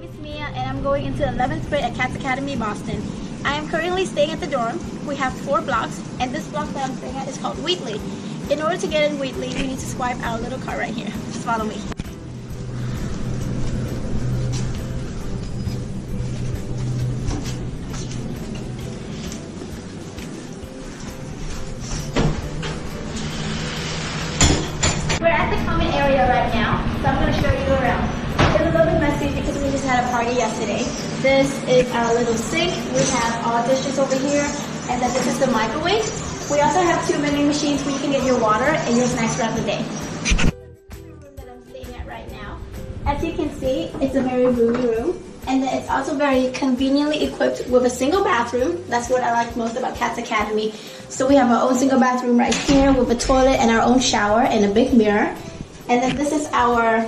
name is Mia and I'm going into 11th grade at Cats Academy Boston. I am currently staying at the dorm. We have four blocks and this block that I'm staying at is called Wheatley. In order to get in Wheatley, we need to swipe our little card right here. Just follow me. We're at the common area right now, so I'm going to show you around. It's a little bit messy because we yesterday. This is our little sink. We have all dishes over here, and then this is the microwave. We also have two vending machines where you can get your water and your snacks throughout the day. The room that I'm staying at right now. As you can see, it's a very roomy room. And then it's also very conveniently equipped with a single bathroom. That's what I like most about Cats Academy. So we have our own single bathroom right here with a toilet and our own shower and a big mirror. And then this is our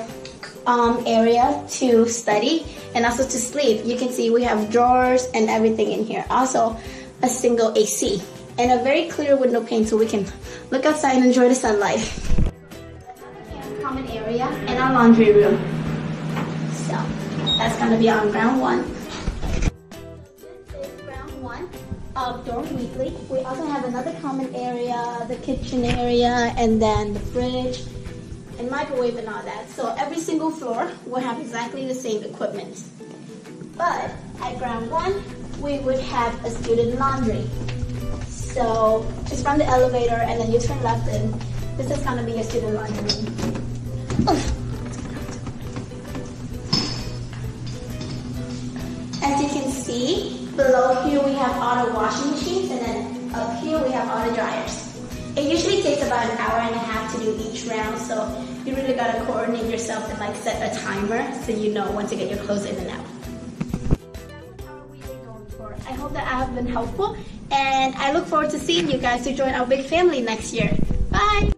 um, area to study and also to sleep. You can see we have drawers and everything in here. Also a single AC and a very clear window pane so we can look outside and enjoy the sunlight. Common area and our laundry room. So that's gonna be on ground one. This is ground one of dorm Wheatley. We also have another common area, the kitchen area, and then the fridge and microwave and all that. So every single floor will have exactly the same equipment. But at ground one, we would have a student laundry. So just from the elevator and then you turn left and this is gonna be your student laundry room. As you can see, below here we have auto washing machines and then up here we have auto dryers. It usually about an hour and a half to do each round, so you really gotta coordinate yourself and like set a timer so you know when to get your clothes in and out. I hope that I have been helpful and I look forward to seeing you guys to join our big family next year. Bye!